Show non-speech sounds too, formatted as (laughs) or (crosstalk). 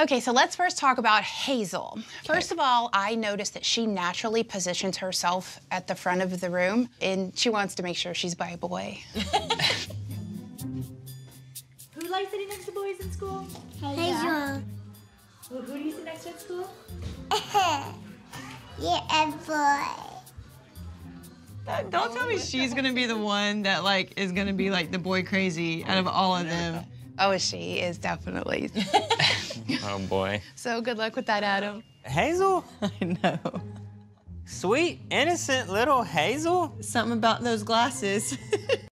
Okay, so let's first talk about Hazel. First of all, I noticed that she naturally positions herself at the front of the room, and she wants to make sure she's by a boy. (laughs) Who likes sitting next to boys in school? Hazel. Who, who do you sit next to at school? (laughs) yeah, and boy. Don't tell me she's gonna be the one that like is gonna be like the boy crazy out of all of them. Oh, she is definitely. (laughs) Oh boy. so good luck with that, Adam. Hazel? (laughs) I know. Sweet, innocent little Hazel? Something about those glasses. (laughs)